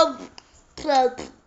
Plump, plump.